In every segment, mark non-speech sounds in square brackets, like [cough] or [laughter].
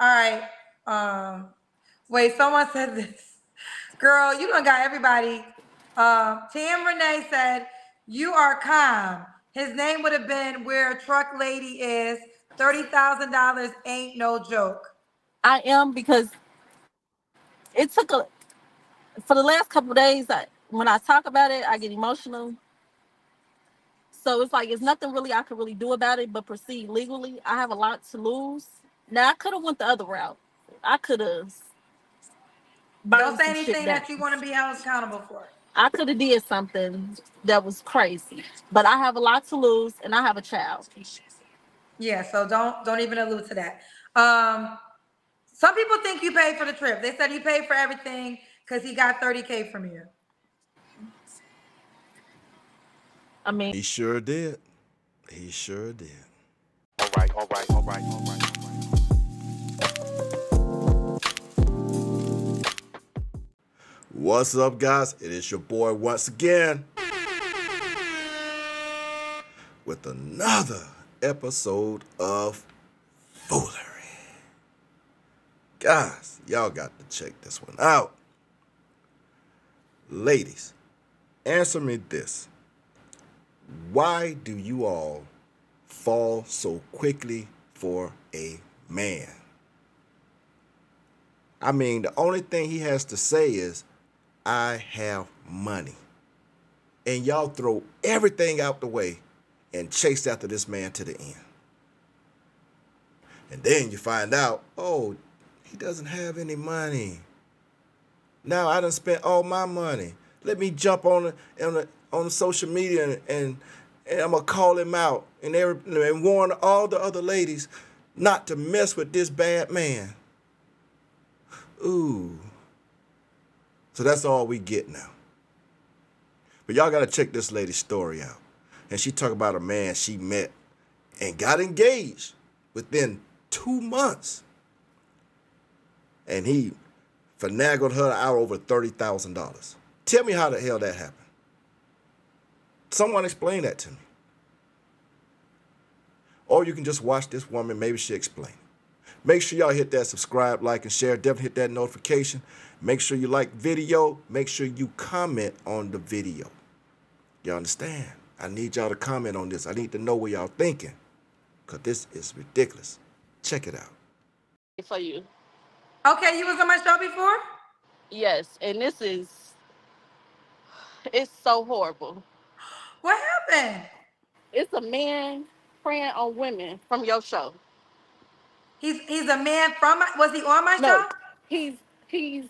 All right. Um, wait, someone said this. Girl, you done got everybody. Um, Tam Renee said, You are calm. His name would have been where truck lady is. $30,000 ain't no joke. I am because it took a for the last couple days. I, when I talk about it, I get emotional. So it's like it's nothing really I could really do about it but proceed legally. I have a lot to lose. Now I could have went the other route. I could have. Don't say anything that you want to be held accountable for. I could have did something that was crazy, but I have a lot to lose, and I have a child. Yeah, so don't don't even allude to that. Um, some people think you paid for the trip. They said you paid for everything because he got 30k from you. I mean, He sure did. He sure did. All right, all right, all right, all right, all right. What's up, guys? It is your boy once again with another episode of Foolery. Guys, y'all got to check this one out. Ladies, answer me this. Why do you all fall so quickly for a man? I mean, the only thing he has to say is, I have money. And y'all throw everything out the way and chase after this man to the end. And then you find out, oh, he doesn't have any money. Now I done spent all my money. Let me jump on the, on the, on social media and, and, and I'm gonna call him out and, every, and warn all the other ladies not to mess with this bad man. Ooh. So that's all we get now. But y'all gotta check this lady's story out. And she talk about a man she met and got engaged within two months. And he finagled her out over $30,000. Tell me how the hell that happened. Someone explain that to me. Or you can just watch this woman, maybe she explain. Make sure y'all hit that subscribe, like, and share. Definitely hit that notification. Make sure you like video. Make sure you comment on the video. You understand? I need y'all to comment on this. I need to know what y'all thinking. Because this is ridiculous. Check it out. for you, Okay, you was on my show before? yes, and this is it's so horrible. What happened? It's a man preying on women from your show. He's he's a man from my was he on my No, show? he's he's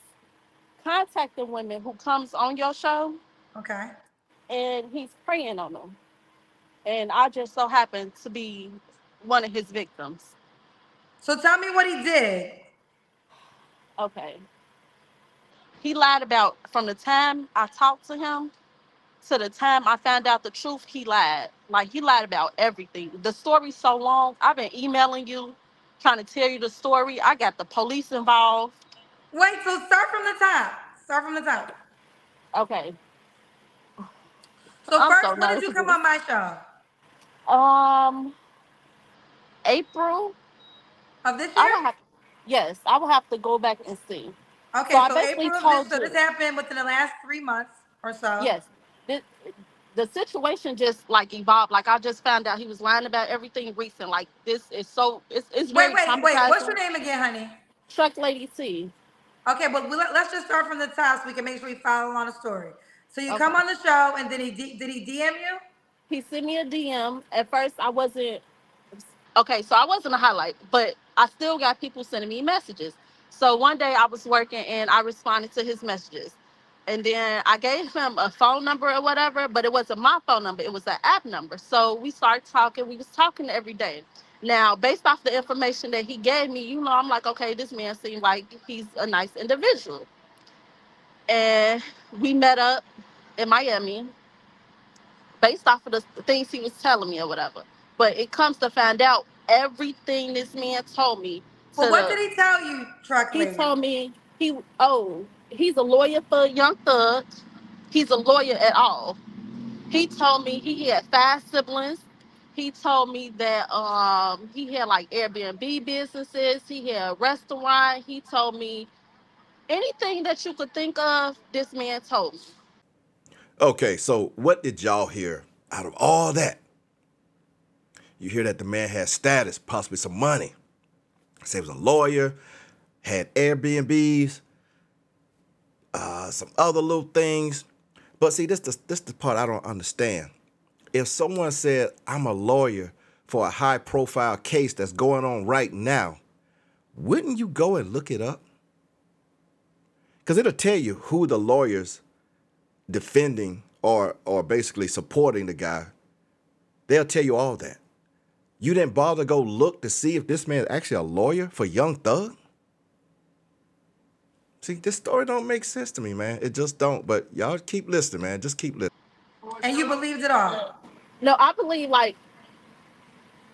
contacting women who comes on your show Okay. and he's preying on them. And I just so happen to be one of his victims. So tell me what he did. Okay. He lied about from the time I talked to him to the time I found out the truth, he lied. Like he lied about everything. The story's so long. I've been emailing you, trying to tell you the story. I got the police involved. Wait, so start from the top. Start from the top. Okay. So I'm first, so when did you nervous. come on my show? Um April. Of this I year? will have yes, I will have to go back and see. Okay, so I so basically April of told this, so you- this happened within the last three months or so. Yes. The, the situation just like evolved. Like I just found out he was lying about everything recent. Like this is so it's it's very Wait, wait, wait. What's your traumatizing. name again, honey? Truck Lady T. Okay, but we, let, us just start from the top so we can make sure we follow along the story. So you come on the show, and then he D, did he DM you? He sent me a DM. At first, I wasn't okay. So I wasn't a highlight, but I still got people sending me messages. So one day I was working and I responded to his messages, and then I gave him a phone number or whatever, but it wasn't my phone number. It was an app number. So we started talking. We was talking every day. Now, based off the information that he gave me, you know, I'm like, okay, this man seemed like he's a nice individual. And we met up in Miami based off of the things he was telling me or whatever. But it comes to find out everything this man told me. Well, what the- did he tell you, truck he lady? told me he oh he's a lawyer for Young Thug. He's a lawyer at all. He told me he had five siblings. He told me that um he had like Airbnb businesses, he had a restaurant. He told me anything that you could think of, this man told me. Okay, so what did y'all hear out of all that? You hear that the man had status, possibly some money. Say he was a lawyer, had Airbnbs, uh, some other little things. But see, this the this the part I don't understand. If someone said I'm a lawyer for a high profile case that's going on right now, wouldn't you go and look it up? Because it'll tell you who the lawyers defending or or basically supporting the guy. They'll tell you all that. You didn't bother to go look to see if this man is actually a lawyer for Young Thug? See, this story don't make sense to me, man. It just don't. But y'all keep listening, man. Just keep listening. And you believed it all. No, I believe like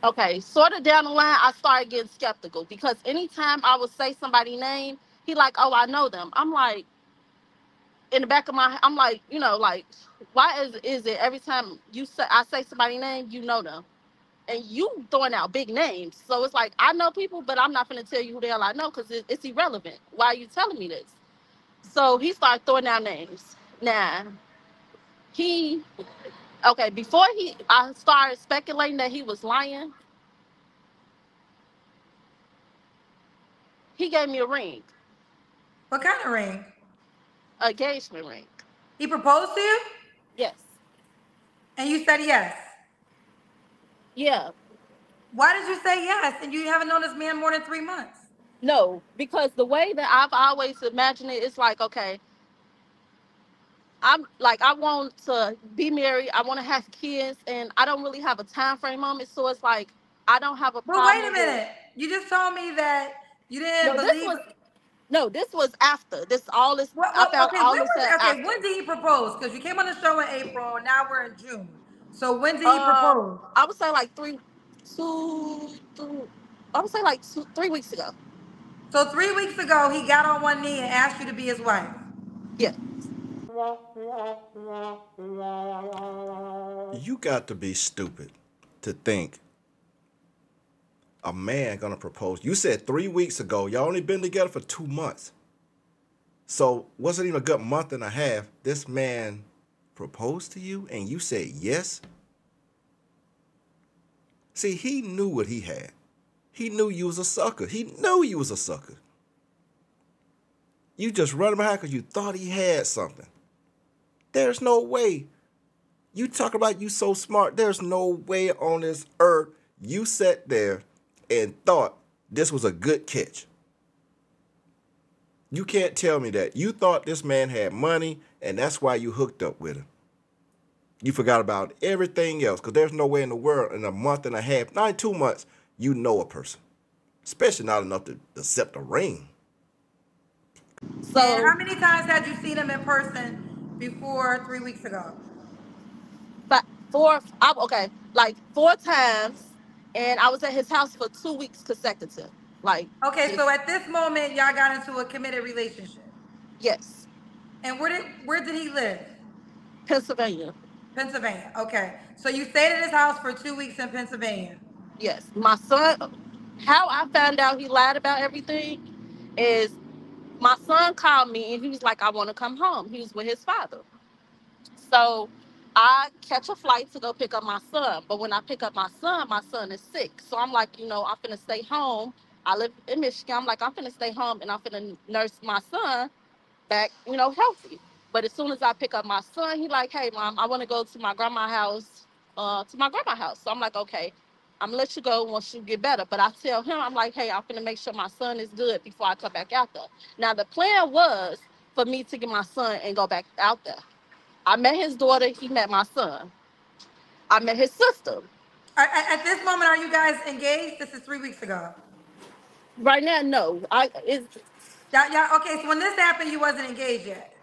okay, sort of down the line, I started getting skeptical because anytime I would say somebody's name, he like, oh, I know them. I'm like, in the back of my, I'm like, you know, like, why is is it every time you say I say somebody's name, you know them, and you throwing out big names. So it's like I know people, but I'm not gonna tell you who the hell I know because it, it's irrelevant. Why are you telling me this? So he started throwing out names. Now, he okay before he I started speculating that he was lying. He gave me a ring, What kind of ring? a engagement ring. He proposed to you? Yes. And you said yes. Yeah. Why did you say yes? And you haven't known this man more than three months. No, because the way that I've always imagined it, it's like, okay, I'm like, I want to be married, I want to have kids, and I don't really have a time frame on it. So it's like, I don't have a But wait a with- minute. You just told me that you didn't No, this was no, this was after. This all this What, I what, found okay, all when this was, okay, after. when did he propose? Because you came on the show in April, and now we're in June. So when did he Um, propose? I would say like three, two, two I would say like two, three weeks ago. So three weeks ago, he got on one knee and asked you to be his wife. Yeah. You got to be stupid to think a man gonna propose. You said three weeks ago. Y'all only been together for two months. So wasn't even a good month and a half. This man proposed to you and you said yes. See, he knew what he had. He knew you was a sucker. He knew you was a sucker. You just run behind because you thought he had something. There's no way. You talk about you so smart. There's no way on this earth you sat there and thought this was a good catch. You can't tell me that. You thought this man had money and that's why you hooked up with him. You forgot about everything else because there's no way in the world in a month and a half, not in two months, you know a person, especially not enough to accept a ring. So and how many times had you seen him in person before three weeks ago? but four I, okay like four times and i was at his house for two weeks consecutive like Okay, so at this moment, y'all got into a committed relationship. yes And where did where did he live? pennsylvania Pennsylvania. Okay, so you stayed at his house for two weeks in Pennsylvania. yes my son how i found out he lied about everything is my son called me and he was like i want to come home. He was with his father. So i catch a flight to go pick up my son but when i pick up my son my son is sick. So i'm like you know i'm gonna stay home. I live in michigan. I'm like i'm gonna stay home and i'm gonna nurse my son back you know healthy. But as soon as i pick up my son he like hey mom i want to go to my grandma's house uh to my grandma's house. So i'm like okay I'm gonna let you go once you get better. But I tell him, I'm like, hey, I'm gonna make sure my son is good before I come back out there. Now the plan was for me to get my son and go back out there. I met his daughter, he met my son. I met his sister. Are- At, at this moment, are you guys engaged? This is three weeks ago. Right now, no. I it's Y'all, y'all, okay, so when this happened, you wasn't engaged yet.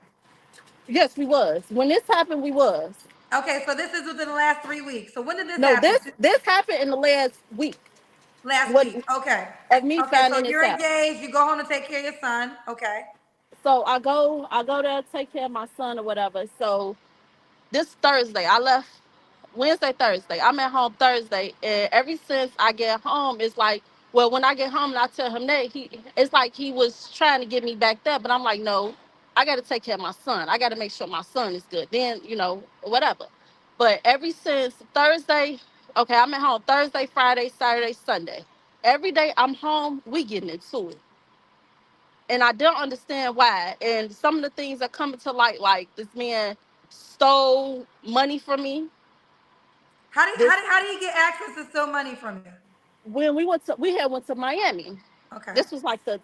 yes, we was. When this happened, we was. Okay, so this is within the last three weeks. So when did this No, happen? this this happened in the last week last what- week. Okay. of me Okay, so you're this out. engaged. You go home to take care of your son. Okay. So I go, I go there, take care of my son or whatever. So this Thursday, I left Wednesday, Thursday. I'm at home Thursday, and ever since I get home, it's like, well, when I get home and I tell him that, he, it's like he was trying to get me back there, but I'm like, no, I got to take care of my son. I got to make sure my son is good. Then, you know, whatever. But ever since Thursday, okay, I'm at home Thursday, Friday, Saturday, Sunday. Every day I'm home, we getting into it. And I don't understand why. And some of the things are coming to light, like this man stole money from me. How do you, This- how do, how do you get access to steal money from you? When we went to we had went to Miami. Okay. This was like the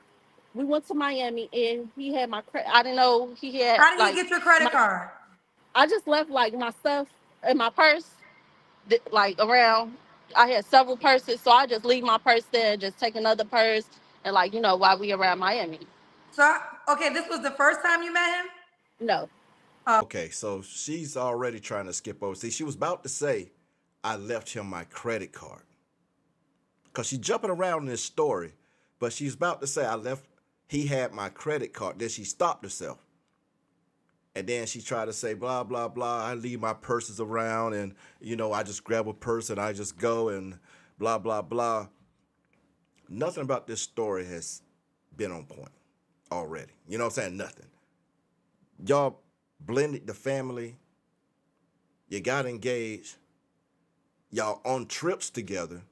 we went to Miami and he had my credit. I didn't know he had How did like, you get your credit my- card? I just left like my stuff in my purse, like around. I had several purses, so I just leave my purse there and just take another purse and like you know while we around Miami. So, okay, this was the first time you met him? No, oh. Okay, so she's already trying to skip over. See, she was about to say, I left him my credit card. Because she's jumping around in this story, but she's about to say, I left, he had my credit card. Then she stopped herself. And then she tried to say, blah, blah, blah. I leave my purses around and, you know, I just grab a purse and I just go and blah, blah, blah. Nothing about this story has been on point already. You know what I'm saying? Nothing. Y'all blended the family. You got engaged. Y'all on trips together.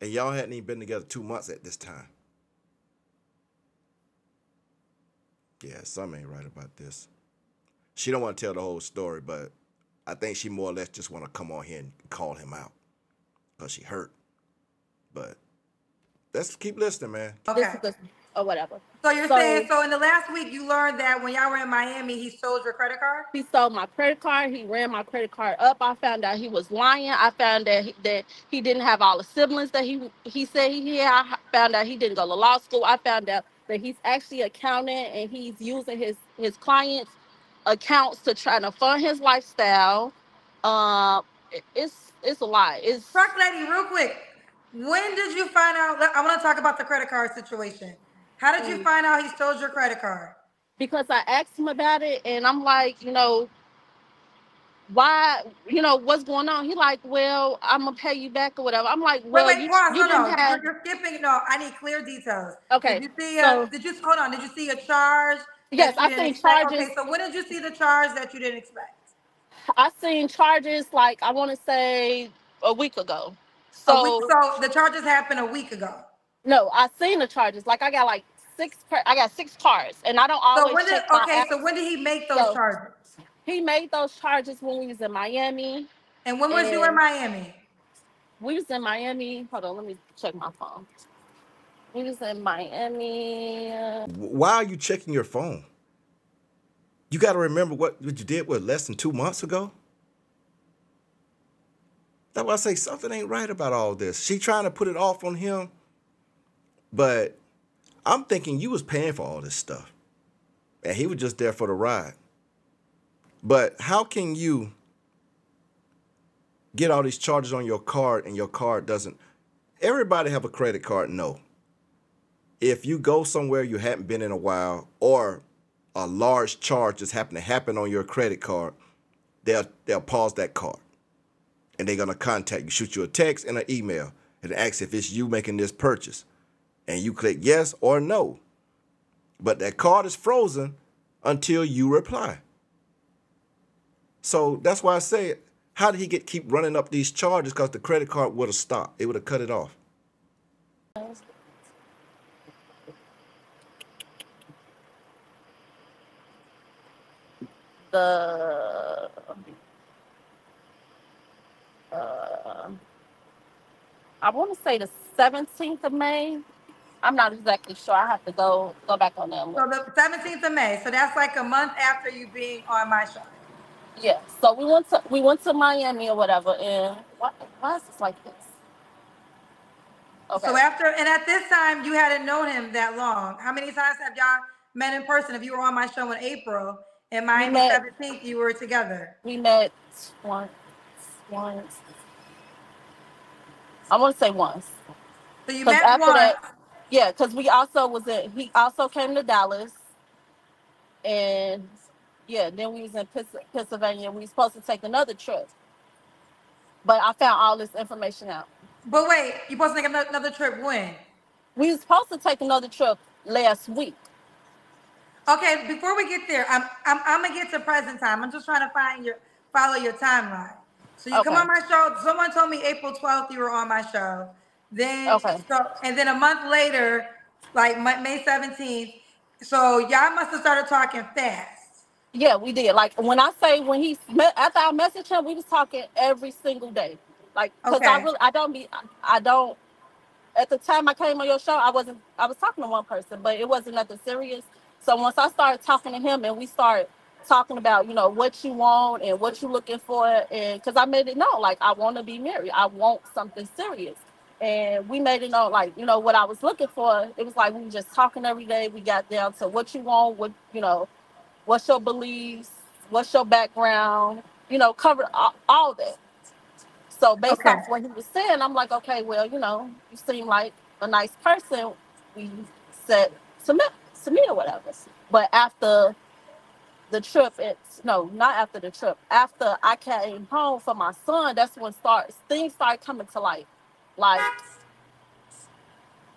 And y'all hadn't even been together two months at this time. Yeah, something ain't right about this. She don't want to tell the whole story, but I think she more or less just want to come on here and call him out. Because she hurt. But let's keep listening, man. Okay. is the, or whatever. So you're So- saying, so in the last week, you learned that when y'all were in Miami, he stole your credit card? He stole my credit card. He ran my credit card up. I found out he was lying. I found that he, that he didn't have all the siblings that he he said he had. I found out he didn't go to law school. I found out that he's actually accounting and he's using his his clients' accounts to try to fund his lifestyle. It- it's it's a lie. It's Truck lady, real quick, when did you find out, I want to talk about the credit card situation. How did you Mm. find out he stole your credit card? because I asked him about it and I'm like, you know, why, you know, what's going on? He like, well, I'm gonna pay you back or whatever. I'm like, well, Wait, wait, you, pause, you no, no, have. you're, you're skipping, no, I need clear details. Okay, Did you see, so- a, did you, hold on, did you see a charge? Yes, I expect? charges. Okay, so when did you see the charge that you didn't expect? I seen charges like I want to say a week ago. So week- So the charges happened a week ago. no, I seen the charges. Like I got like six. Per, I got six cars, and I don't always So when did, okay, so when did he make those So- charges? He made those charges when we was in Miami. And when was you in and- Miami? We was in Miami. Hold on, let me check my phone. We was in Miami. uh, Why are you checking your phone? You got to remember what, what you did, what, less than two months ago? That's why I say something ain't right about all this. She trying to put it off on him, but I'm thinking you was paying for all this stuff. And he was just there for the ride. But how can you get all these charges on your card and your card doesn't? Everybody have a credit card? No if you go somewhere you haven't been in a while or a large charge just happen to happen on your credit card, they'll they'll pause that card. And they're gonna contact you, shoot you a text and an email and ask if it's you making this purchase. And you click yes or no. But that card is frozen until you reply. So that's why I say how did he get keep running up these charges? Because the credit card would have stopped. It would have cut it off. the uh, I want to say the 17th of May. I'm not exactly sure. I have to go go back on that. So look. the seventeenth of May, so that's like a month after you being on my show. Yeah. So we went to we went to Miami or whatever, and why, why is this like this? Okay. So after, and at this time, you hadn't known him that long. How many times have y'all met in person? If you were on my show in April, and Miami met- seventeenth, you were together. we met once, once. I want to say once. So you met after once. that- Yeah, because we also was in. He also came to Dallas, and yeah, then we was in Pens- Pennsylvania. We was supposed to take another trip, But I found all this information out. But wait, you supposed to take another, another trip when? We was supposed to take another trip last week. Okay, before we get there, I'm I'm I'm gonna get to present time. I'm just trying to find your follow your timeline. So you come Okay. on my show. Someone told me April 12th you were on my show. Then Okay. so and then a month later, like Mo- May 17th. So y'all must have started talking fast. Yeah, we did. Like when I say when he after I messaged him, we was talking every single day. Like because I Okay. really I don't be I, I don't at the time I came on your show, I wasn't I was talking to one person, but it wasn't nothing serious. So once I started talking to him and we started talking about, you know, what you want and what you looking for and cuz I made it known like I want to be married. I want something serious. And we made it known like, you know, what I was looking for. It was like we were just talking every day. We got down to what you want, what, you know, what's your beliefs, what's your background, you know, covered all, all that. So based Okay. off what he was saying, I'm like, okay, well, you know, you seem like a nice person. We said to meet, to meet or whatever. But after the trip, it's no, not after the trip. After I came home for my son, that's when starts things start coming to light. Like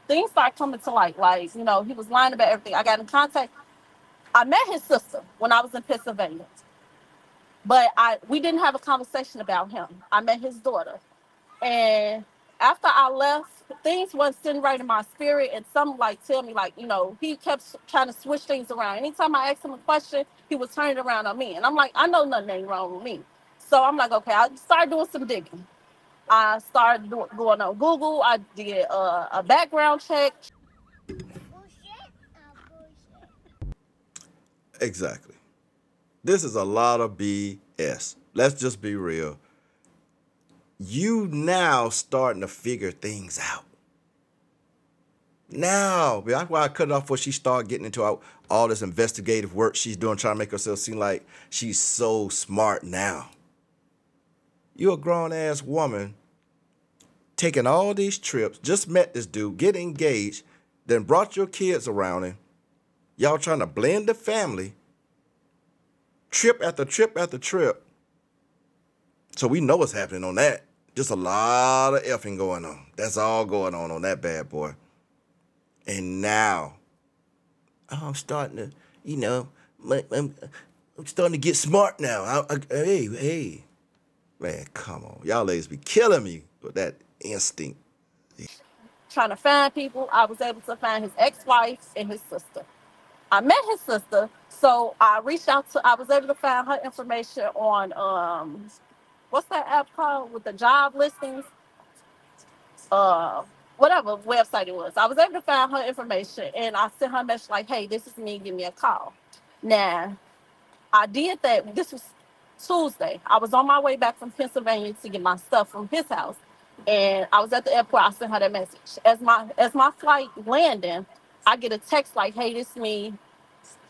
things start coming to light. Like, you know, he was lying about everything. I got in contact. I met his sister when I was in Pennsylvania. But I we didn't have a conversation about him. I met his daughter. And after I left, things wasn't sitting right in my spirit. And some like tell me, like, you know, he kept trying to switch things around. Anytime I asked him a question, he was turning around on me. And I'm like, I know nothing ain't wrong with me. So I'm like, okay, I started doing some digging. I started do- going on Google. I did uh, a background check. Exactly. This is a lot of BS. Let's just be real. You now starting to figure things out. Now, that's why I cut it off before she started getting into all, this investigative work she's doing, trying to make herself seem like she's so smart now. You're a grown ass woman taking all these trips, just met this dude, get engaged, then brought your kids around him. Y'all trying to blend the family, trip after trip after trip. So we know what's happening on that. Just a lot of effing going on. That's all going on on that bad boy. And now, oh, I'm starting to, you know, I'm, I'm starting to get smart now. I, I, hey, hey, man, come on, y'all ladies be killing me with that instinct. trying to find people. I was able to find his ex-wife and his sister. I met his sister, so I reached out to. I was able to find her information on um, what's that app called with the job listings? Uh, whatever website it was. I was able to find her information, and I sent her a message like, "Hey, this is me. Give me a call." Now, I did that. This was Tuesday. I was on my way back from Pennsylvania to get my stuff from his house, and I was at the airport. I sent her that message. As my as my flight landing, I get a text like, "Hey, this me,"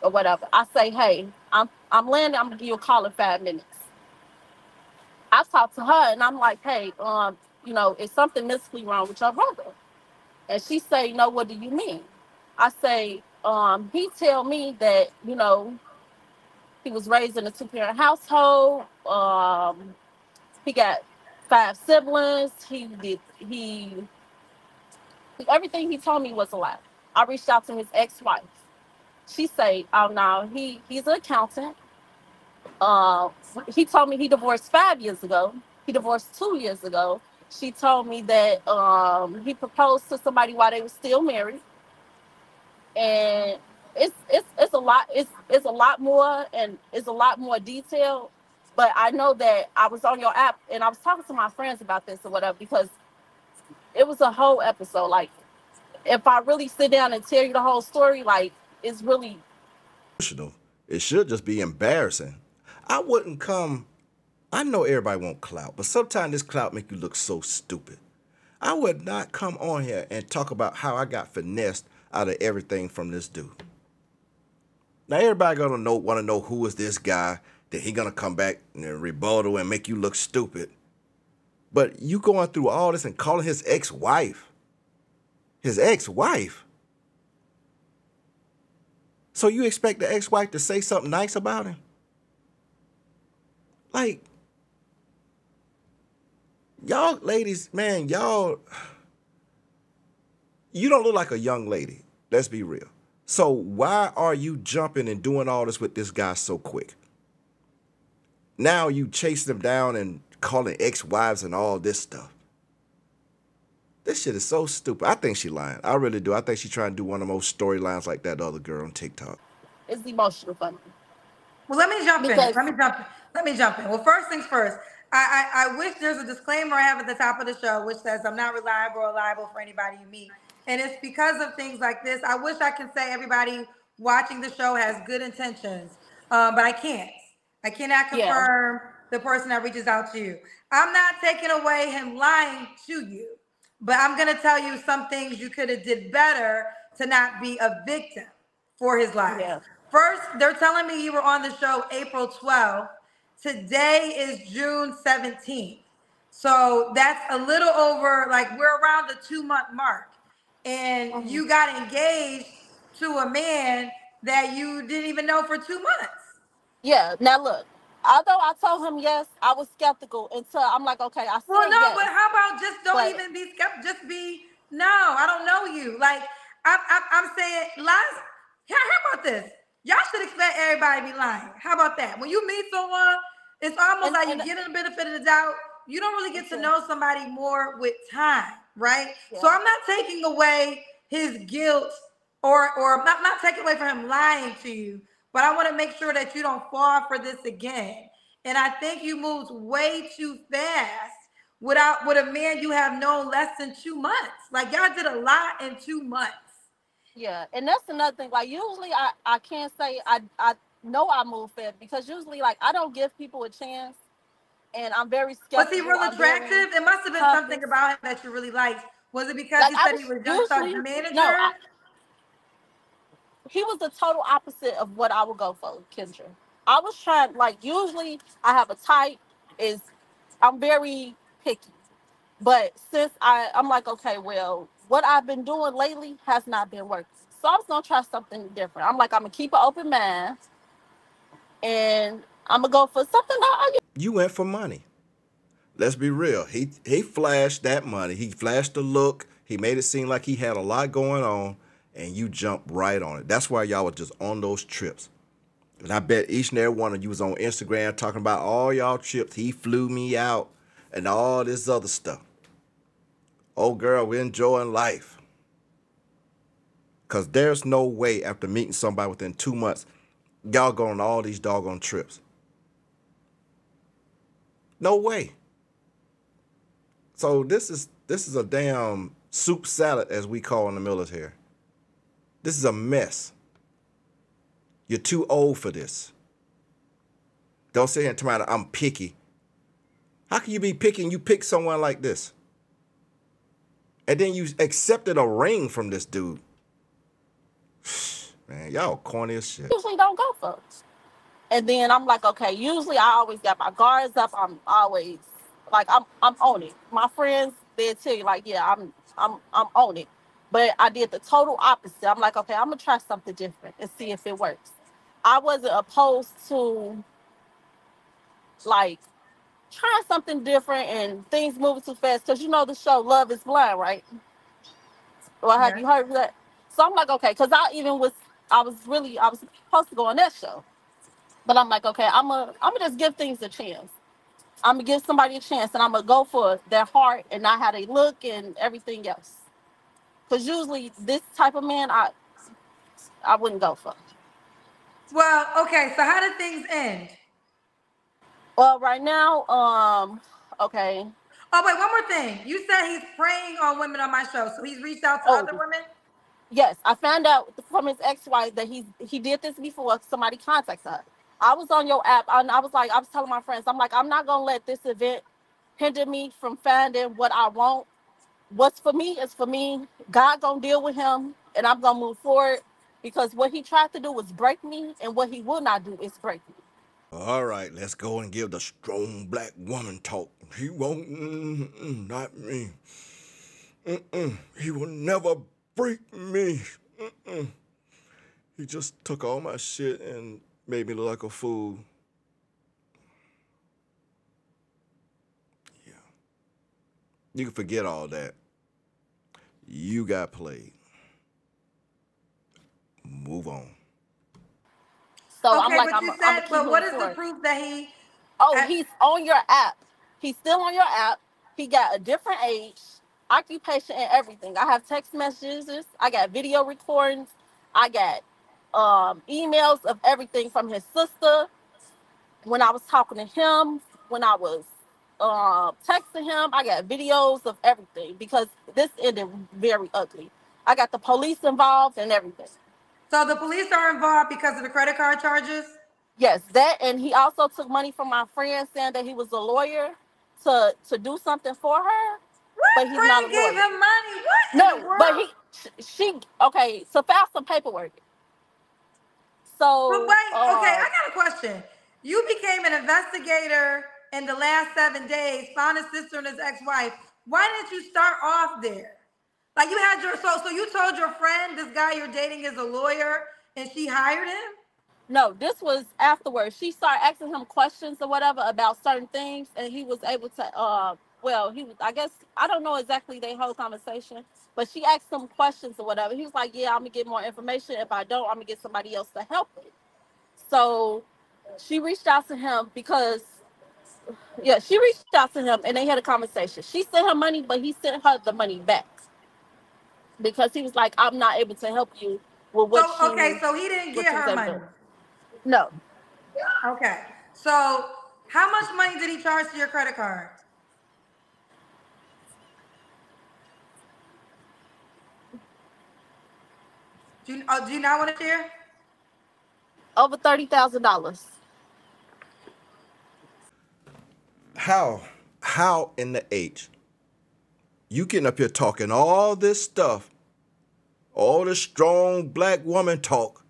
or whatever. I say, "Hey, I'm I'm landing. I'm gonna give you a call in five minutes." I talked to her and I'm like, "Hey, um, you know, is something mentally wrong with your brother?" And she say, "No, what do you mean?" I say, um, he tell me that you know he was raised in a two parent household. Um, he got five siblings. He did he everything he told me was a lie. I reached out to his ex wife. She said, "Oh no, he he's an accountant. Uh, he told me he divorced five years ago. He divorced two years ago. She told me that um, he proposed to somebody while they were still married, and it's it's it's a lot. It's it's a lot more, and it's a lot more detail. But I know that I was on your app, and I was talking to my friends about this or whatever because it was a whole episode. Like, if I really sit down and tell you the whole story, like, it's really emotional. It should just be embarrassing. I wouldn't come. I know everybody want clout, but sometimes this clout make you look so stupid. I would not come on here and talk about how I got finessed out of everything from this dude. Now everybody gonna know, want to know who is this guy that he gonna come back and rebuttal and make you look stupid. But you going through all this and calling his ex-wife, his ex-wife. So you expect the ex-wife to say something nice about him? Like, y'all ladies, man, y'all, you don't look like a young lady. Let's be real. So why are you jumping and doing all this with this guy so quick? Now you chasing him down and calling ex-wives and all this stuff. This shit is so stupid. I think she lying. I really do. I think she trying to do one of those storylines like that other girl on TikTok. It's emotional for me. Well, let me jump Because- in. Let me jump in. Let me jump in. Well, first things first. I, I, I wish there's a disclaimer I have at the top of the show which says I'm not reliable or liable for anybody you meet. And it's because of things like this. I wish I can say everybody watching the show has good intentions, um, but I can't. I cannot Yeah. confirm the person that reaches out to you. I'm not taking away him lying to you, but I'm gonna tell you some things you could have did better to not be a victim for his life. Yeah. First, they're telling me you were on the show April 12th. Today is June 17th. So that's a little over, like we're around the two month mark. And Mhm. you got engaged to a man that you didn't even know for two months. Yeah. Now look, although I told him yes, I was skeptical until I'm like, okay, I said Well, no, yes. but how about just don't But- even be skeptical? Just be no. I don't know you. Like I'm, I'm, I'm saying lies. How, how about this? Y'all should expect everybody to be lying. How about that? When you meet someone, it's almost And- like you're getting the benefit of the doubt. You don't really get to know somebody more with time, right? So I'm not taking away his guilt or or not not taking away from him lying to you, but I want to make sure that you don't fall for this again. And I think you moved way too fast without with a man you have known less than two months. Like y'all did a lot in two months. Yeah, and that's another thing. Like usually, I I can't say I I know I move fast because usually, like I don't give people a chance, and I'm very skeptical. Was he real attractive? It must have been something about him that you really liked. Was it because Like, said he was just Thug's manager? no, I- he was the total opposite of what I would go for, Kendra. I was trying like usually I have a type is I'm very picky. But since I I'm like, okay, well, what I've been doing lately has not been working. So I was gonna try something different. I'm like, I'm gonna keep an open mind and I'm gonna go for something You went for money. Let's be real. He he flashed that money. He flashed the look. He made it seem like he had a lot going on, and you jump right on it. That's why y'all was just on those trips. And I bet each and every one of you was on Instagram talking about all y'all trips. He flew me out and all this other stuff. Oh girl, we're enjoying life. Cause there's no way after meeting somebody within two months, y'all go on all these doggone trips. No way. So this is this is a damn soup salad as we call in the military. This is a mess. You're too old for this. Don't say it to me, I'm picky. How can you be picky and you pick someone like this? And then you accepted a ring from this dude. [sighs] Man, y'all corny as shit. usually don't go for. And then I'm like, okay, usually I always got my guards up. I'm always like I'm I'm on it. My friends they tell you like, yeah, I'm I'm I'm on it. But I did the total opposite. I'm like, okay, I'm gonna try something different and see if it works. I wasn't opposed to like trying something different and things moving too fast because you know the show Love is Blind, right? Or have you heard of that? So I'm like, okay, because I even was I was really I was supposed to go on that show. But I'm like, okay, I'm gonna I'm gonna just give things a chance. I'm gonna give somebody a chance and I'm gonna go for their heart and not how they look and everything else. Cause usually this type of man I I wouldn't go for. Well, okay. So how did things end? Well, right now, um, okay. Oh wait, one more thing. You said he's preying on women on my show, so he's reached out to Oh. other women. Yes, I found out from his ex-wife that he's he did this before somebody contacts her. I was on your app and I was like, I was telling my friends, I'm like, I'm not gonna let this event hinder me from finding what I want. What's for me is for me. God gonna deal with him and I'm gonna move forward because what he tried to do was break me and what he will not do is break me. All right, let's go and give the strong black woman talk. He won't, not me. Mm-mm, he will never break me. Mm-mm. He just took all my shit and made me look like a fool. Yeah. You can forget all that. You got played. Move on. So I'm okay, like, but I'm, you I'm said, but what is moving the proof that he? Oh, I- he's on your app. He's still on your app. He got a different age, occupation, and everything. I have text messages. I got video recordings. I got um, emails of everything from his sister. When I was talking to him, when I was um, texting him, I got videos of everything because this ended very ugly. I got the police involved and everything. So the police are involved because of the credit card charges. Yes, that and he also took money from my friend saying that he was a lawyer to to do something for her. What But he's friend not a gave lawyer. him money? What? in No, the world? but he sh- she okay, so file some paperwork. So But wait, okay, uh, I got a question. You became an investigator in the last seven days, found his sister and his ex-wife. Why didn't you start off there? Like you had your so so you told your friend this guy you're dating is a lawyer and she hired him? no, this was afterwards. She started asking him questions or whatever about certain things, and he was able to uh well, he was I guess I don't know exactly their whole conversation, but she asked him questions or whatever. He was like, Yeah, I'm gonna get more information. If I don't, I'm gonna get somebody else to help me. So she reached out to him because yeah, she reached out to him and they had a conversation. She sent her money, but he sent her the money back because he was like, I'm not able to help you with what So you okay, so he didn't what get you her said money. No. Okay. So how much money did he charge to your credit card? Do you, oh, do you not want to share? Over thirty thousand dollars. How, how in the H, you getting up here talking all this stuff, all this strong black woman talk,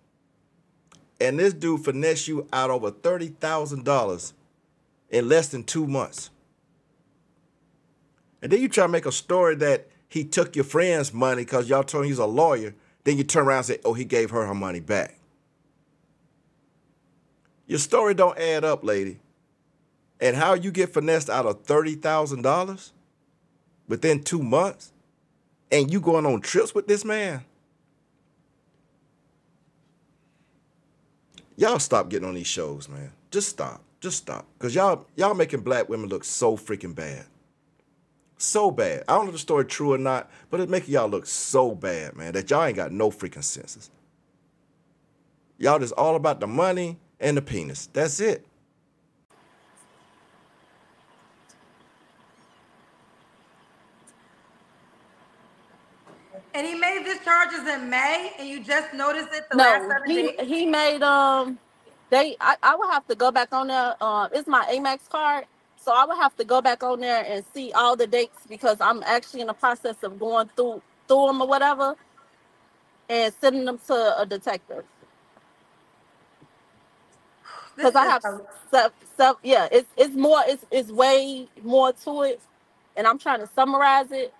and this dude finesse you out over $30,000 in less than two months. And then you try to make a story that he took your friend's money because y'all told him he's a lawyer. Then you turn around and say, oh, he gave her her money back. Your story don't add up, lady. And how you get finessed out of $30,000 within two months? And you going on trips with this man? Y'all stop getting on these shows, man. Just stop. Just stop. Cause y'all y'all making black women look so freaking bad. So bad. I don't know if the story true or not, but it's making y'all look so bad, man, that y'all ain't got no freaking senses. Y'all just all about the money and the penis. That's it. And he made these charges in May, and you just noticed it the last No, seven he days. he made um they I, I would have to go back on there. Um it's my Amex card. So I would have to go back on there and see all the dates because I'm actually in the process of going through through them or whatever and sending them to a detective. [sighs] This because I is have a- stuff, stuff. Yeah, it's it's more. It's it's way more to it, and I'm trying to summarize it.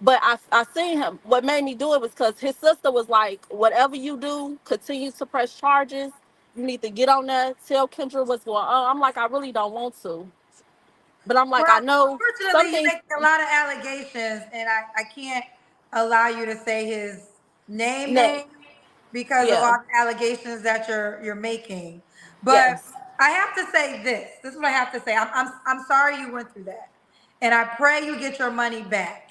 But I I seen him. What made me do it was because his sister was like, "Whatever you do, continue to press charges. You need to get on there, tell Kendra what's going on." I'm like, I really don't want to, but I'm like, I know Unfortunately, some you things. make a lot of allegations, and I, I can't allow you to say his name, No. name because of Yeah. all the allegations that you're you're making. But Yes. I have to say this. This is what I have to say. I'm, I'm I'm sorry you went through that, and I pray you get your money back.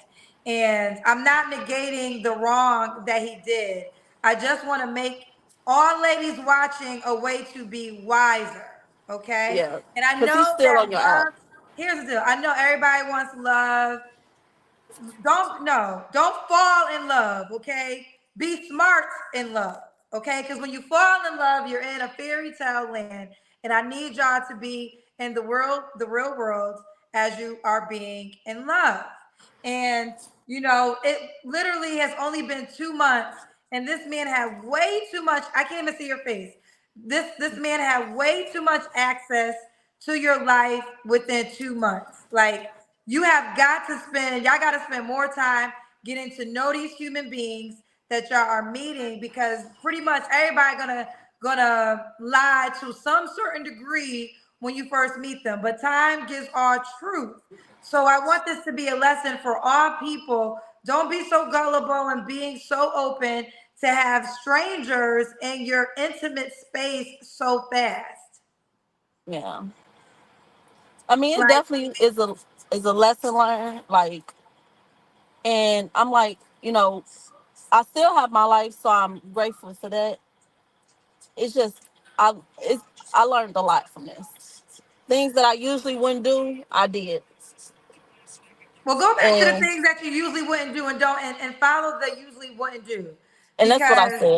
And I'm not negating the wrong that he did. I just want to make all ladies watching a way to be wiser. Okay. Yeah, And I 'cause he's know still on your app. love- here's the deal. I know everybody wants love. Don't no, don't fall in love, okay? Be smart in love, okay? Because when you fall in love, you're in a fairy tale land, and I need y'all to be in the world, the real world, as you are being in love. And you know, it literally has only been two months, and this man had way too much. I can't even see your face. This this man had way too much access to your life within two months. Like you have got to spend, y'all got to spend more time getting to know these human beings that y'all are meeting because pretty much everybody gonna gonna lie to some certain degree when you first meet them. But time gives all truth. So I want this to be a lesson for all people. Don't be so gullible and being so open to have strangers in your intimate space so fast. Yeah. I mean, it Right. definitely is a is a lesson learned. Like, and I'm like, you know, I still have my life, so I'm grateful for that. It's just I it's I learned a lot from this. Things that I usually wouldn't do, I did. Well, go back to the things that you usually wouldn't do and don't, and, and follow the usually wouldn't do. And that's what I said.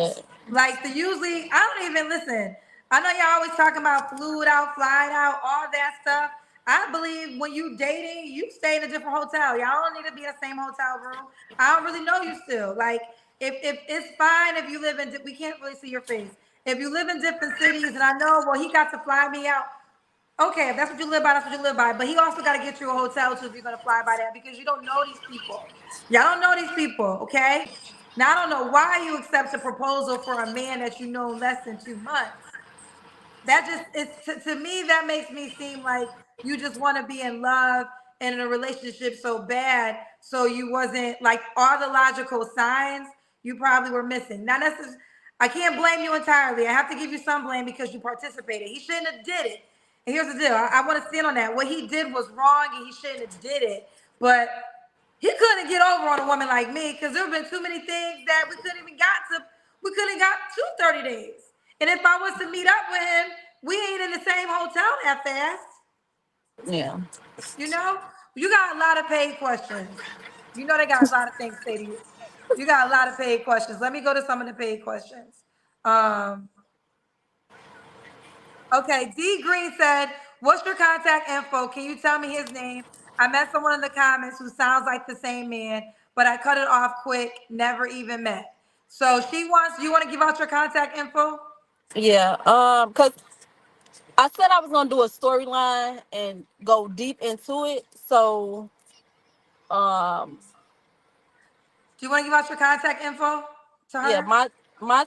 Like the usually, I don't even listen. I know y'all always talking about fluid out, flight out, all that stuff. I believe when you dating, you stay in a different hotel. Y'all don't need to be in the same hotel room. I don't really know you still. Like if if it's fine if you live in, we can't really see your face. If you live in different cities, and I know, well, he got to fly me out. Okay, if that's what you live by, that's what you live by. But he also got to get you a hotel too if you're gonna fly by that because you don't know these people. Y'all don't know these people, okay? Now I don't know why you accept a proposal for a man that you know less than two months. That just it's to, to me that makes me seem like you just want to be in love and in a relationship so bad, so you wasn't like all the logical signs you probably were missing. Not necessarily. I can't blame you entirely. I have to give you some blame because you participated. He shouldn't have did it. And here's the deal. I, I want to stand on that. What he did was wrong, and he shouldn't have did it. But he couldn't get over on a woman like me because there have been too many things that we couldn't even got to. We couldn't got to 30 days. And if I was to meet up with him, we ain't in the same hotel that fast. Yeah. You know, you got a lot of paid questions. You know, they got a lot of things to say to you. You got a lot of paid questions. Let me go to some of the paid questions. Um, okay, D Green said, What's your contact info? Can you tell me his name? I met someone in the comments who sounds like the same man, but I cut it off quick, never even met. So she wants, you want to give out your contact info? Yeah. Um, cause I said I was gonna do a storyline and go deep into it. So um Do you want to give out your contact info to her? yeah, my my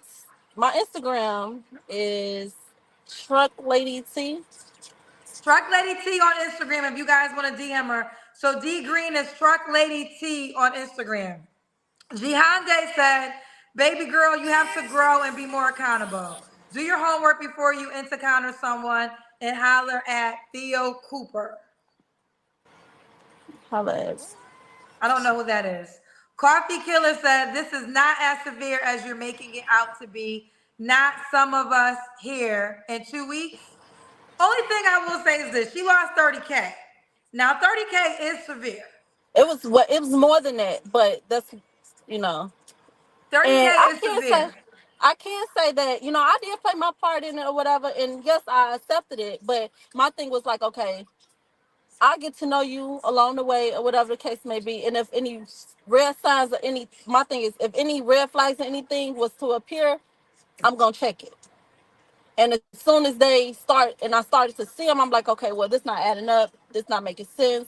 my Instagram is truck lady T. Truck Lady T on Instagram if you guys want to DM her. So D Green is Truck Lady T on Instagram. Jihande said, Baby girl, you have to grow and be more accountable. Do your homework before you encounter someone and holler at Theo Cooper. Holla at- I don't know who that is. Coffee Killer said, This is not as severe as you're making it out to be. Not some of us here in two weeks. Only thing I will say is this she lost 30K. Now, 30K is severe. It was what it was more than that, but that's you know. 30K And I is can't severe. say I can't say that, you know, I did play my part in it or whatever, and yes, I accepted it. But my thing was like, okay, I get to know you along the way or whatever the case may be. And if any red signs or any my thing is if any red flags or anything was to appear, I'm gonna check it. And as soon as they start and I started to see them, I'm like, okay, well, this not adding up, this not making sense.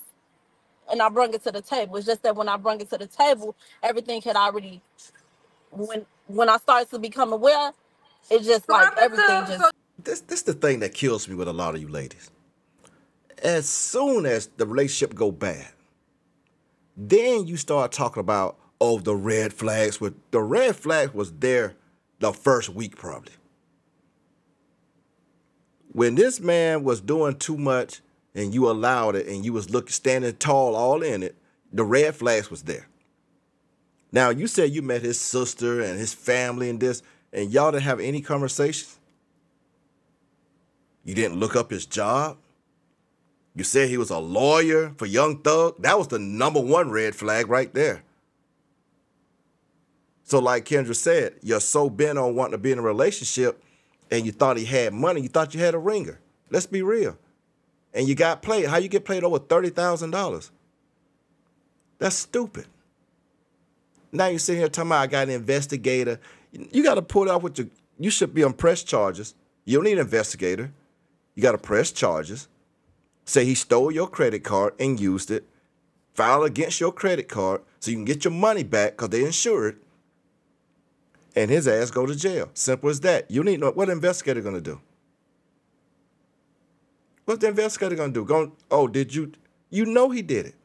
And I bring it to the table. It's just that when I bring it to the table, everything had already when when I started to become aware, it's just So like I'm gonna- everything so- just This this the thing that kills me with a lot of you ladies. As soon as the relationship go bad, then you start talking about oh the red flags. With the red flag was there the first week probably. When this man was doing too much and you allowed it and you was looking standing tall all in it, the red flags was there. Now you said you met his sister and his family and this, and y'all didn't have any conversations. You didn't look up his job. You said he was a lawyer for Young Thug. That was the number one red flag right there. So, like Kendra said, you're so bent on wanting to be in a relationship and you thought he had money, you thought you had a ringer. Let's be real. And you got played. How you get played over $30,000? That's stupid. Now you're sitting here talking about I got an investigator. You got to pull off with your, you should be on press charges. You don't need an investigator. You got to press charges. Say he stole your credit card and used it. File against your credit card so you can get your money back because they insured it. And his ass go to jail. Simple as that. You need no, what investigator gonna do? What's the investigator gonna do? Going, oh, did you? You know he did it.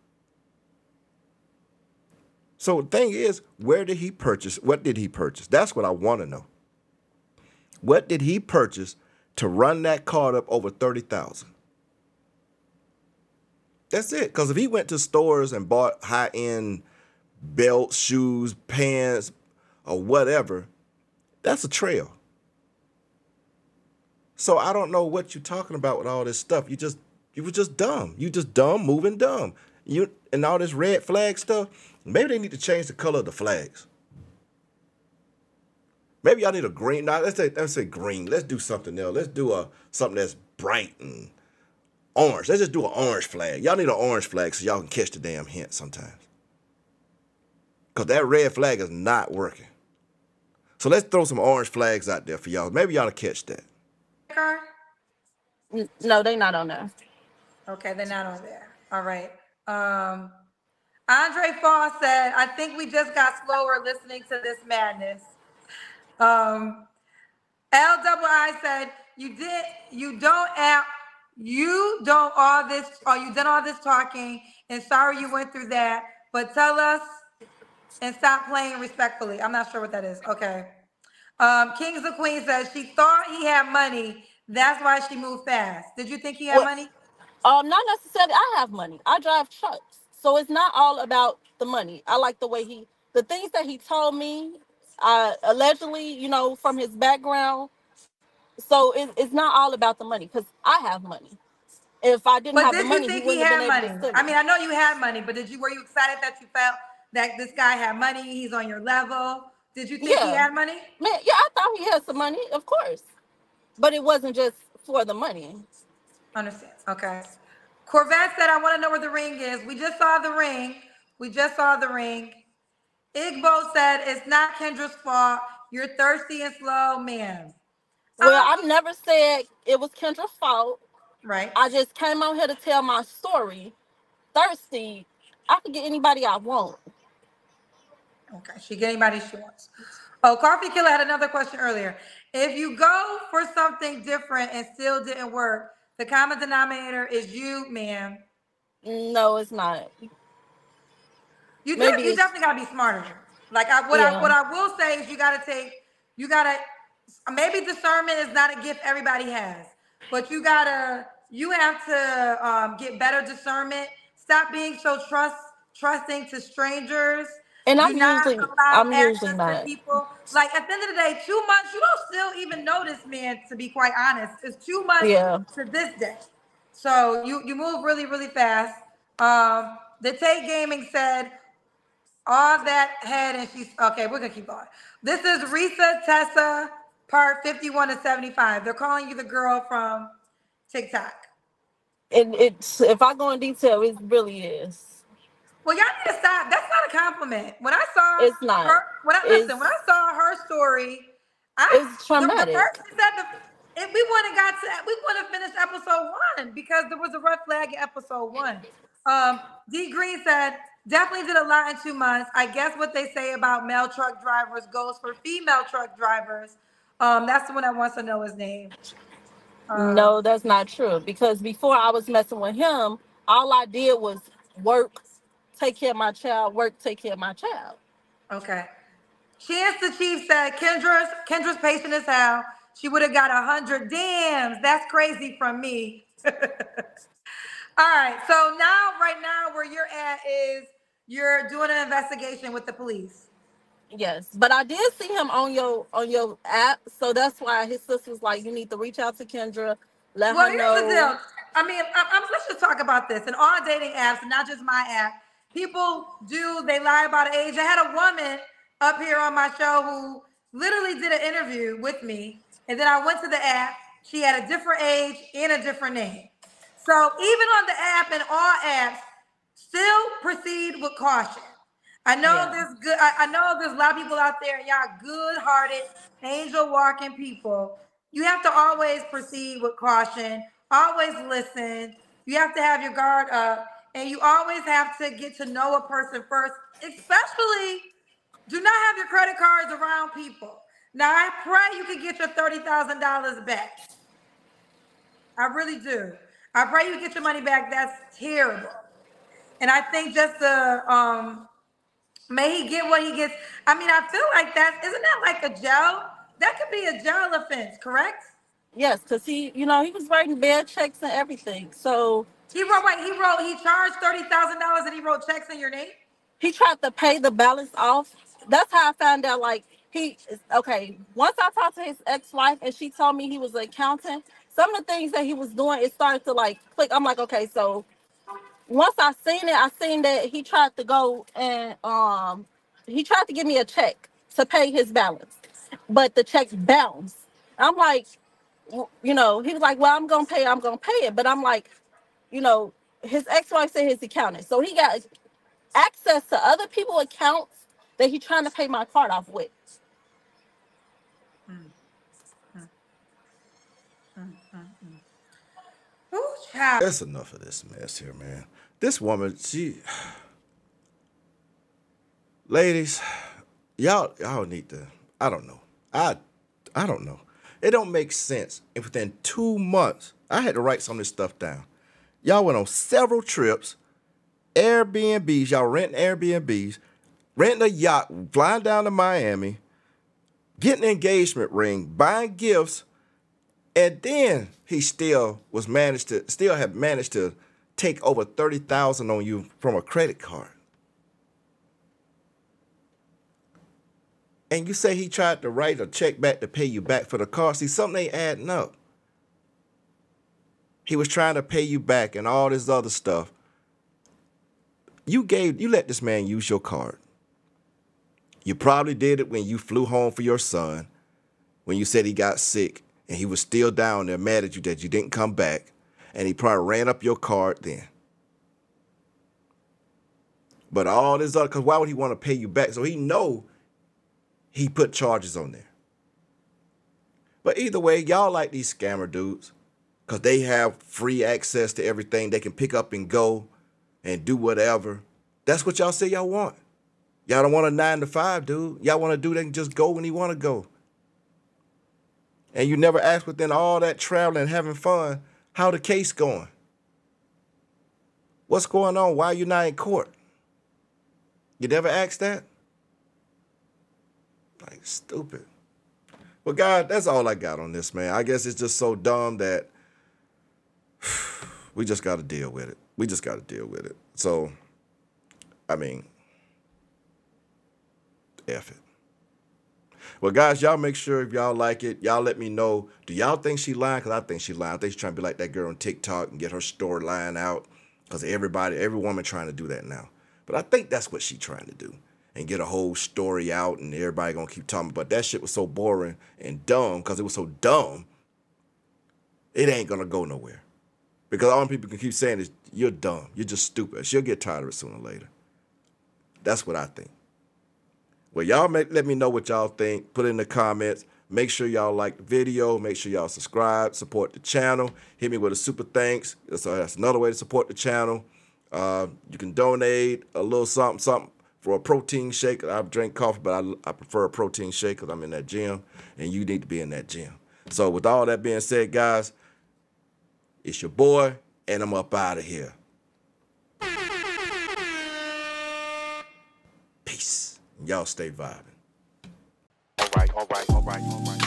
So the thing is, where did he purchase? What did he purchase? That's what I want to know. What did he purchase to run that card up over thirty thousand? That's it. Because if he went to stores and bought high end belts, shoes, pants, or whatever, that's a trail. So I don't know what you're talking about with all this stuff. You just you were just dumb. You just dumb, moving dumb. You and all this red flag stuff. Maybe they need to change the color of the flags. Maybe y'all need a green. Now let's say let's say green. Let's do something else. Let's do a something that's bright and orange. Let's just do an orange flag. Y'all need an orange flag so y'all can catch the damn hint sometimes. Cause that red flag is not working. So let's throw some orange flags out there for y'all. Maybe y'all will catch that. Card? N- No, they not on there. Okay, they're not on there. All right. Um, Andre Foss said, I think we just got slower listening to this madness. Um, L double I said, you did, you don't app, you don't all this, or you done all this talking, and sorry you went through that, but tell us and stop playing respectfully. I'm not sure what that is. Okay. Um, Kings of Queens says she thought he had money. That's why she moved fast. Did you think he had What- money? Um, not necessarily. I have money. I drive trucks, so it's not all about the money. I like the way he, the things that he told me, uh, allegedly, you know, from his background. So it, it's not all about the money because I have money. If I didn't But have the did you money, he think he wouldn't have had been money? able to sue I me. mean, I know you had money, but did you were you excited that you felt that this guy had money? He's on your level. Did you think he had money? Man, yeah, I thought he had some money, of course, but it wasn't just for the money. Understand? Okay. Corvette said, "I want to know where the ring is." We just saw the ring. We just saw the ring. Igbo said, "It's not Kendra's fault. You're thirsty and slow, man." Well, Um, I've never said it was Kendra's fault. right. I just came out here to tell my story. Thirsty, I can get anybody I want. Okay, she get anybody she wants. Oh, Coffee Killer had another question earlier. If you go for something different and still didn't work, the common denominator is you, ma'am. No, it's not. You do, you definitely gotta be smarter. Like I what I what I will say is you gotta take you gotta maybe discernment is not a gift everybody has, but you gotta you have to um, get better discernment. Stop being so trust trusting to strangers. And I'm not usually I'm access usually to not. people. Like at the end of the day, two months you don't still even know this man. To be quite honest, it's two months Yeah. to this day. So you you move really really fast. Um, the Tate Gaming said all that head and she's okay. We're gonna keep going. This is Risa Tessa, part fifty-one to seventy-five. They're calling you the girl from TikTok. And it's if I go in detail, it really is. Well, y'all need to stop. That's not a compliment. When I saw It's not. her, when I It's- listen, when I saw her story, I It's the- The, traumatic. person said the, if we wouldn't got to, we would have finished episode one because there was a red flag in episode one. Um, D Green said definitely did a lot in two months. I guess what they say about male truck drivers goes for female truck drivers. Um, that's the one that wants to know his name. Um, no, that's not true. Because before I was messing with him, all I did was work, take care of my child, work, take care of my child. Okay. Chance the Chief said Kendra's Kendra's patient as hell. She would have got a hundred. Damn, that's crazy from me. [laughs] All right. So now, right now, where you're at is you're doing an investigation with the police. Yes, but I did see him on your on your app, so that's why his sister was like, "You need to reach out to Kendra, let Well, her here's know." the deal. I mean, I, I'm, let's just talk about this. And all dating apps, not just my app, people do they lie about age. I had a woman up here on my show who literally did an interview with me, and then I went to the app. She had a different age and a different name. So even on the app and all apps, still proceed with caution. I know Yeah. there's good. I, I know there's a lot of people out there, y'all good-hearted, angel-walking people. You have to always proceed with caution. Always listen. You have to have your guard up, and you always have to get to know a person first. Especially, do not have your credit cards around people. Now, I pray you can get your thirty thousand dollars back. I really do. I pray you get your money back. That's terrible. And I think just the um May he get what he gets. I mean, I feel like that isn't that like a jail? That could be a jail offense, correct? Yes, because he, you know, he was writing bad checks and everything. So He wrote wait, he wrote he charged thirty thousand dollars and he wrote checks in your name. he tried to pay the balance off. That's how I found out. Like he, okay. Once I talked to his ex-wife and she told me he was an accountant, some of the things that he was doing, it started to like click. I'm like, okay, so once I seen it, I seen that he tried to go and um he tried to give me a check to pay his balance, but the check bounced. I'm like, you know, he was like, well, I'm gonna pay, I'm gonna pay it, but I'm like, you know, his ex-wife said his accountant, so he got access to other people's accounts that he trying to pay my card off with. Mm, mm, mm, Ooh, child. That's enough of this mess here, man. This woman, she, ladies, y'all, y'all need to. I don't know. I, I don't know. It don't make sense. And within two months, I had to write some of this stuff down. Y'all went on several trips, Airbnbs. Y'all renting Airbnbs, renting a yacht, flying down to Miami, getting an engagement ring, buying gifts, and then he still was managed to still have managed to take over thirty thousand on you from a credit card. And you say he tried to write a check back to pay you back for the car. See, something ain't adding up. He was trying to pay you back and all this other stuff. You gave you let this man use your card. You probably did it when you flew home for your son, when you said he got sick and he was still down there mad at you that you didn't come back, and he probably ran up your card then. But all this other, cause why would he want to pay you back? So he know he put charges on there. But either way, y'all like these scammer dudes, cause they have free access to everything. They can pick up and go, and do whatever. That's what y'all say y'all want. Y'all don't want a nine to five, dude. Y'all want to do that and just go when he want to go and you never ask within all that traveling and having fun how the case going what's going on why you not in court you never ask that like stupid well god that's all i got on this man i guess it's just so dumb that we just got to deal with it we just got to deal with it so i mean F it. Well, guys, y'all make sure if y'all like it, y'all let me know. Do y'all think she lying? Because I think she lying. I think she's trying to be like that girl on TikTok and get her story storyline out. Because everybody, every woman trying to do that now. But I think that's what she trying to do. And get a whole story out and everybody going to keep talking. But that shit was so boring and dumb because it was so dumb, it ain't going to go nowhere. Because all people can keep saying is, you're dumb. You're just stupid. She'll get tired of it sooner or later. That's what I think. Well, y'all make, let me know what y'all think. Put it in the comments. Make sure y'all like the video. Make sure y'all subscribe, support the channel. Hit me with a super thanks. So that's another way to support the channel. Uh, you can donate a little something, something for a protein shake. I drink coffee, but I, I prefer a protein shake because I'm in that gym, and you need to be in that gym. So with all that being said, guys, it's your boy, and I'm up out of here. Peace. Y'all stay vibing. All right, all right, all right, all right.